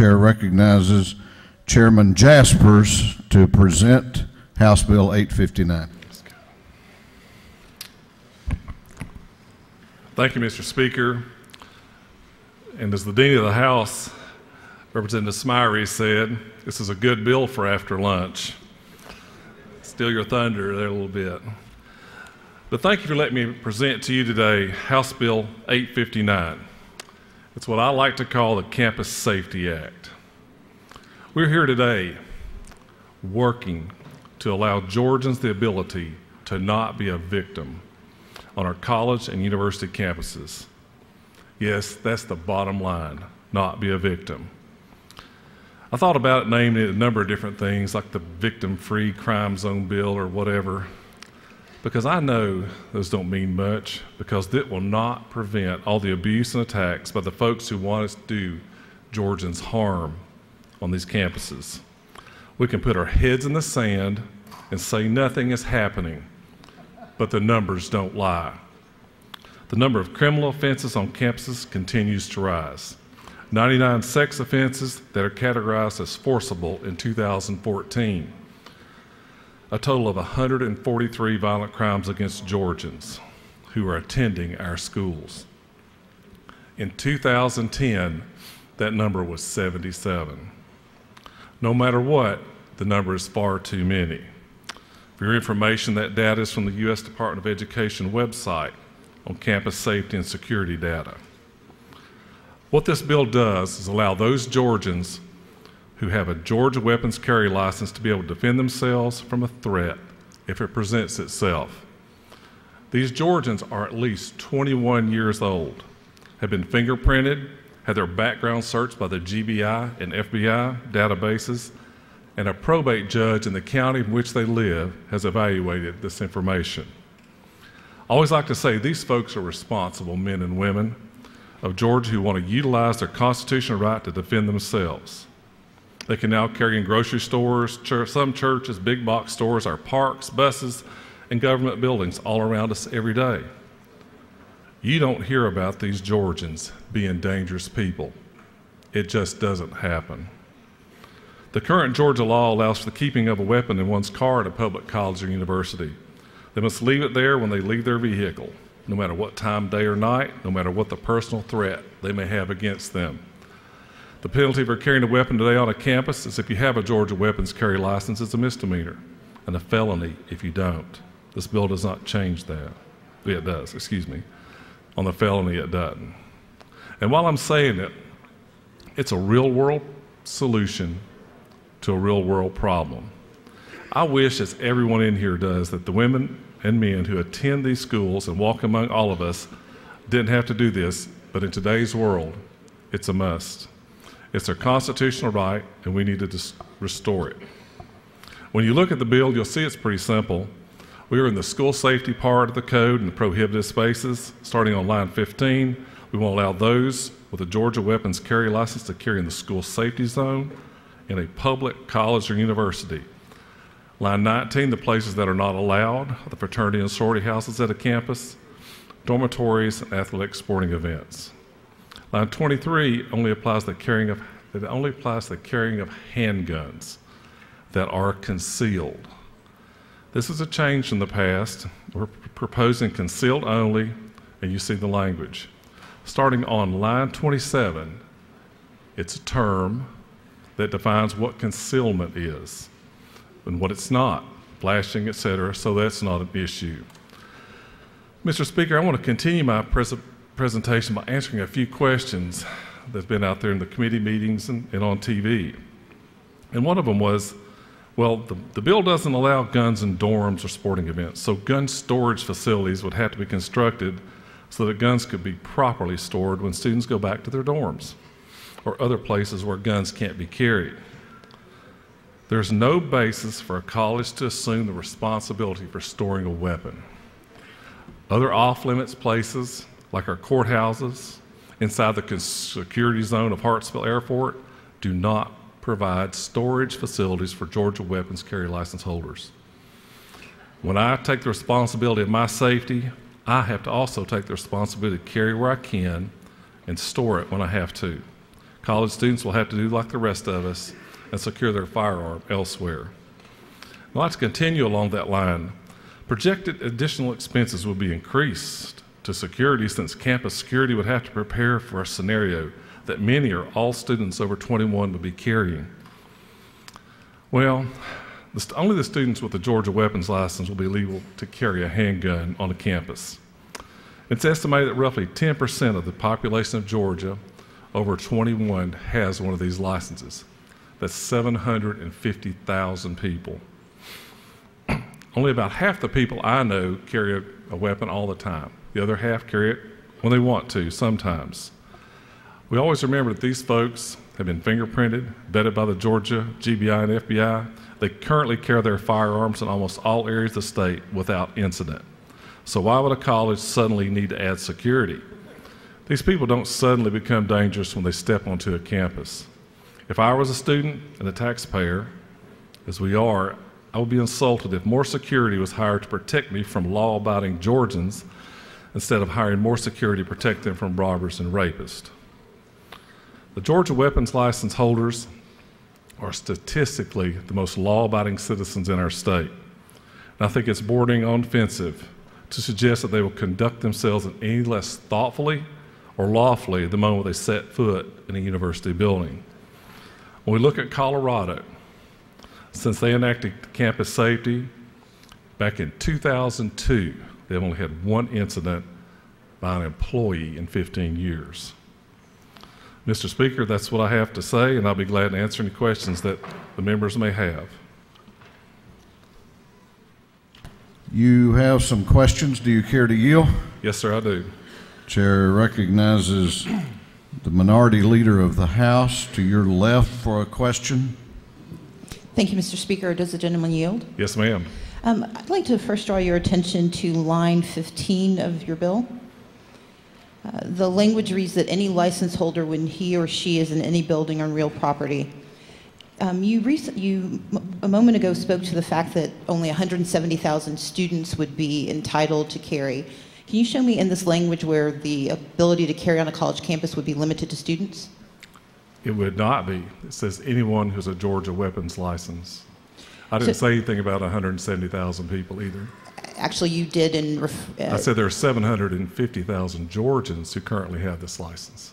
Chair recognizes Chairman Jasperse to present House Bill 859. Thank you, Mr. Speaker. And as the Dean of the House, Representative Smyre said, this is a good bill for after lunch. Steal your thunder there a little bit. But thank you for letting me present to you today House Bill 859. It's what I like to call the Campus Safety Act. We're here today working to allow Georgians the ability to not be a victim on our college and university campuses. Yes, that's the bottom line, not be a victim. I thought about it naming it a number of different things, like the Victim Free Crime Zone Bill or whatever, because I know those don't mean much, because it will not prevent all the abuse and attacks by the folks who want us to do Georgians harm on these campuses. We can put our heads in the sand and say nothing is happening, but the numbers don't lie. The number of criminal offenses on campuses continues to rise. 99 sex offenses that are categorized as forcible in 2014. A total of 143 violent crimes against Georgians who are attending our schools. In 2010, that number was 77. No matter what, the number is far too many. For your information, that data is from the U.S. Department of Education website on campus safety and security data. What this bill does is allow those Georgians who have a Georgia weapons carry license to be able to defend themselves from a threat if it presents itself. These Georgians are at least 21 years old, have been fingerprinted, had their background searched by the GBI and FBI databases, and a probate judge in the county in which they live has evaluated this information. I always like to say these folks are responsible men and women of Georgia who want to utilize their constitutional right to defend themselves. They can now carry in grocery stores, church, some churches, big box stores, our parks, buses, and government buildings all around us every day. You don't hear about these Georgians being dangerous people. It just doesn't happen. The current Georgia law allows for the keeping of a weapon in one's car at a public college or university. They must leave it there when they leave their vehicle no matter what time, day, or night, no matter what the personal threat they may have against them. The penalty for carrying a weapon today on a campus is if you have a Georgia weapons carry license, it's a misdemeanor, and a felony if you don't. This bill does not change that. Yeah, it does, excuse me. On the felony, it doesn't. And while I'm saying it, it's a real world solution to a real world problem. I wish, as everyone in here does, that the women and men who attend these schools and walk among all of us didn't have to do this, but in today's world, it's a must. It's our constitutional right, and we need to dis- restore it. When you look at the bill, you'll see it's pretty simple. We are in the school safety part of the code in the prohibited spaces. Starting on line 15, we won't allow those with a Georgia weapons carry license to carry in the school safety zone in a public college or university Line 19, the places that are not allowed, the fraternity and sorority houses at a campus, dormitories, and athletic sporting events. Line 23 only applies the carrying of it only applies the carrying of handguns that are concealed. This is a change from the past. We're proposing concealed only, and you see the language. Starting on line 27, it's a term that defines what concealment is and what it's not, flashing, etc., so that's not an issue. Mr. Speaker, I want to continue my pres- presentation by answering a few questions that's been out there in the committee meetings and, and on TV. And one of them was, well, the, the bill doesn't allow guns in dorms or sporting events, so gun storage facilities would have to be constructed so that guns could be properly stored when students go back to their dorms or other places where guns can't be carried. There's no basis for a college to assume the responsibility for storing a weapon. Other off limits places, like our courthouses, inside the security zone of Hartsfield Airport, do not provide storage facilities for Georgia weapons carry license holders. When I take the responsibility of my safety, I have to also take the responsibility to carry where I can and store it when I have to. College students will have to do like the rest of us and secure their firearm elsewhere. I'd like to continue along that line. Projected additional expenses will be increased to security since campus security would have to prepare for a scenario that many or all students over 21 would be carrying. Well, only the students with the Georgia weapons license will be legal to carry a handgun on a campus. It's estimated that roughly 10% of the population of Georgia over 21 has one of these licenses. That's 750,000 people. Only about half the people I know carry a, a weapon all the time. The other half carry it when they want to, sometimes. We always remember that these folks have been fingerprinted, vetted by the Georgia GBI and FBI. They currently carry their firearms in almost all areas of the state without incident. So, why would a college suddenly need to add security? These people don't suddenly become dangerous when they step onto a campus. If I was a student and a taxpayer, as we are, I would be insulted if more security was hired to protect me from law abiding Georgians instead of hiring more security to protect them from robbers and rapists. The Georgia weapons license holders are statistically the most law abiding citizens in our state. And I think it's bordering on offensive to suggest that they will conduct themselves any less thoughtfully or lawfully the moment they set foot in a university building. When we look at Colorado, since they enacted campus safety back in 2002, they've only had one incident by an employee in 15 years. Mr. Speaker, that's what I have to say, and I'll be glad to answer any questions that the members may have. You have some questions. Do you care to yield? Yes, sir, I do. Chair recognizes the minority leader of the House to your left for a question. Thank you, Mr. Speaker. Does the gentleman yield? Yes, ma'am. Um, I'd like to first draw your attention to line 15 of your bill. Uh, the language reads that any license holder, when he or she is in any building on real property. Um, you, rec- you a moment ago spoke to the fact that only 170,000 students would be entitled to carry. Can you show me in this language where the ability to carry on a college campus would be limited to students? It would not be. It says anyone who's a Georgia weapons license. I didn't So- say anything about 170,000 people either. Actually, you did in. Ref- uh, I said there are 750,000 Georgians who currently have this license.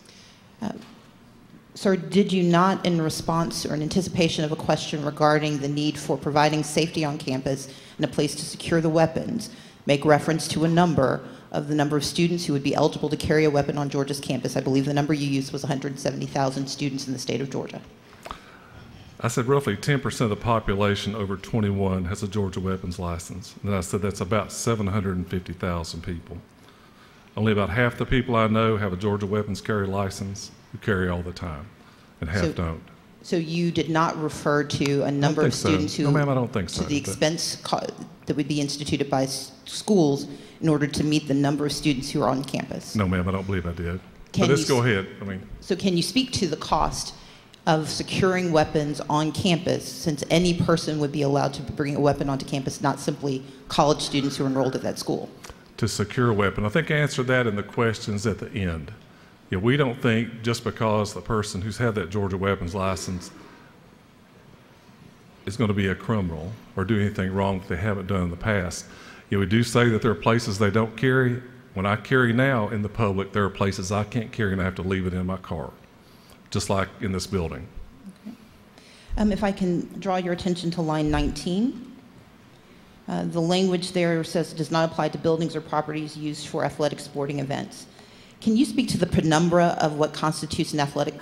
Sir, did you not, in response or in anticipation of a question regarding the need for providing safety on campus and a place to secure the weapons, make reference to a number of the number of students who would be eligible to carry a weapon on Georgia's campus? I believe the number you used was 170,000 students in the state of Georgia. I said roughly 10% of the population over 21 has a Georgia weapons license. And I said that's about 750,000 people. Only about half the people I know have a Georgia weapons carry license who carry all the time, and half So- don't. So you did not refer to a number of so. students who, No, ma'am, I don't think so. to the expense that would be instituted by s- schools in order to meet the number of students who are on campus. No, ma'am, I don't believe I did. Can but let's go ahead. I mean, So can you speak to the cost of securing weapons on campus, since any person would be allowed to bring a weapon onto campus, not simply college students who are enrolled at that school? to secure a weapon. I think I answered that in the questions at the end. Yeah, we don't think just because the person who's had that Georgia weapons license is going to be a criminal or do anything wrong that they haven't done in the past. We do say that there are places they don't carry. When I carry now in the public, there are places I can't carry and I have to leave it in my car, just like in this building. Um, if I can draw your attention to line 19. Uh, the language there says it does not apply to buildings or properties used for athletic sporting events. Can you speak to the penumbra of what constitutes an athletic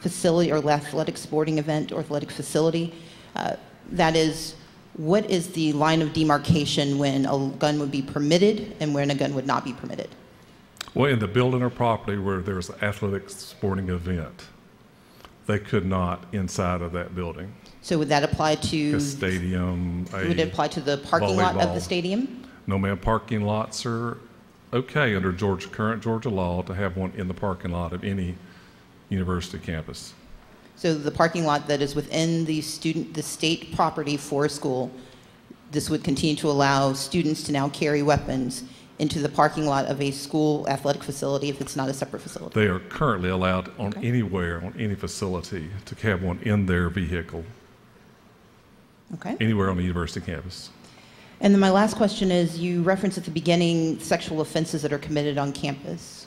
facility or athletic sporting event or athletic facility? Uh, that is, what is the line of demarcation when a gun would be permitted and when a gun would not be permitted? Well, in the building or property where there's an athletic sporting event, they could not inside of that building. So would that apply to A stadium, a would it apply to the parking lot of the stadium? No, ma'am, parking lots are okay under Georgia, current Georgia law to have one in the parking lot of any university campus. So the parking lot that is within the student, the state property for a school, this would continue to allow students to now carry weapons into the parking lot of a school athletic facility if it's not a separate facility? They are currently allowed on anywhere, on any facility, to have one in their vehicle, Okay. anywhere on the university campus. And then my last question is, you referenced at the beginning sexual offenses that are committed on campus.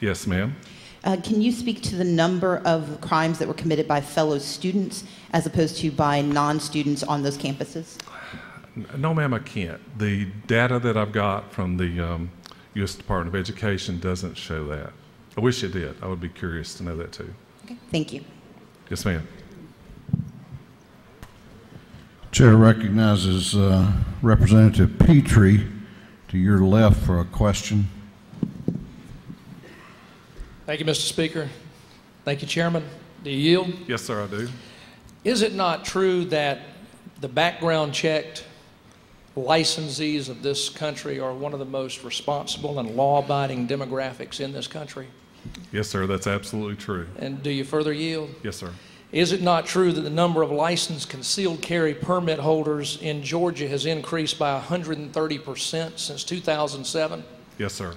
Yes, ma'am. Uh, Can you speak to the number of crimes that were committed by fellow students as opposed to by non-students on those campuses? N- No, ma'am, I can't. The data that I've got from the um, U.S. Department of Education doesn't show that. I wish it did. I would be curious to know that too. Okay, Thank you. Yes, ma'am. Chair recognizes uh, Representative Petrie to your left for a question. Thank you, Mr. Speaker. Thank you, Chairman. Do you yield? Yes, sir, I do. Is it not true that the background checked licensees of this country are one of the most responsible and law abiding demographics in this country? Yes, sir, that's absolutely true. And do you further yield? Yes, sir. Is it not true that the number of licensed concealed carry permit holders in Georgia has increased by 130% since 2007? Yes, sir.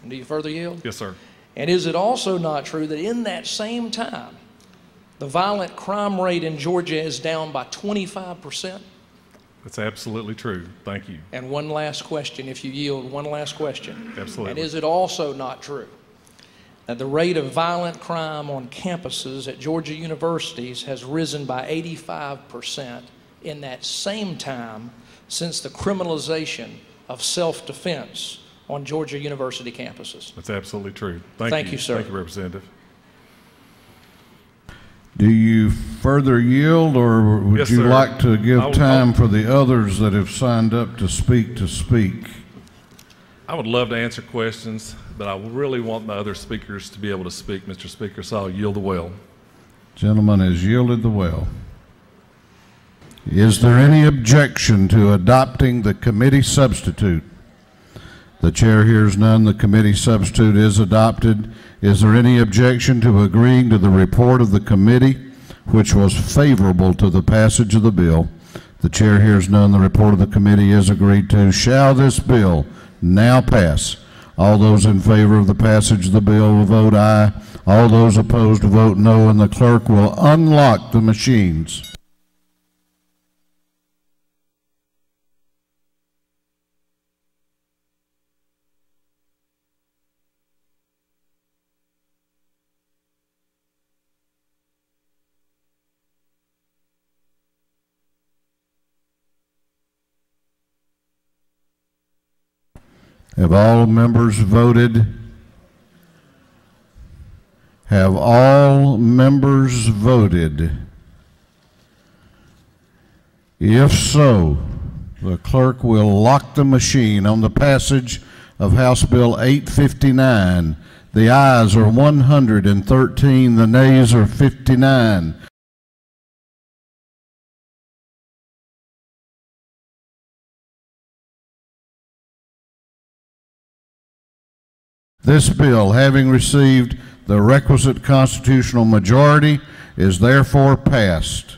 And do you further yield? Yes, sir. And is it also not true that in that same time, the violent crime rate in Georgia is down by 25%? That's absolutely true. Thank you. And one last question, if you yield, one last question. Absolutely. And is it also not true that the rate of violent crime on campuses at Georgia universities has risen by 85% in that same time since the criminalization of self defense on Georgia university campuses? That's absolutely true. Thank, Thank you, sir. Thank you, Representative. Do you further yield, or would Yes, you sir. like to give I'll- time I'll- for the others that have signed up to speak to speak? I would love to answer questions, but I really want the other speakers to be able to speak, Mr. Speaker, so I'll yield the well. Gentleman has yielded the well. Is there any objection to adopting the committee substitute? The chair hears none. The committee substitute is adopted. Is there any objection to agreeing to the report of the committee, which was favorable to the passage of the bill? The chair hears none. The report of the committee is agreed to. Shall this bill now pass? All those in favor of the passage of the bill will vote aye. All those opposed vote no, and the clerk will unlock the machines. Have all members voted? Have all members voted? If so, the clerk will lock the machine on the passage of House Bill 859. The ayes are 113, the nays are 59. This bill, having received the requisite constitutional majority, is therefore passed.